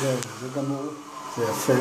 这这个猫在飞